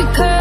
you curve